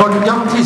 哦你要用替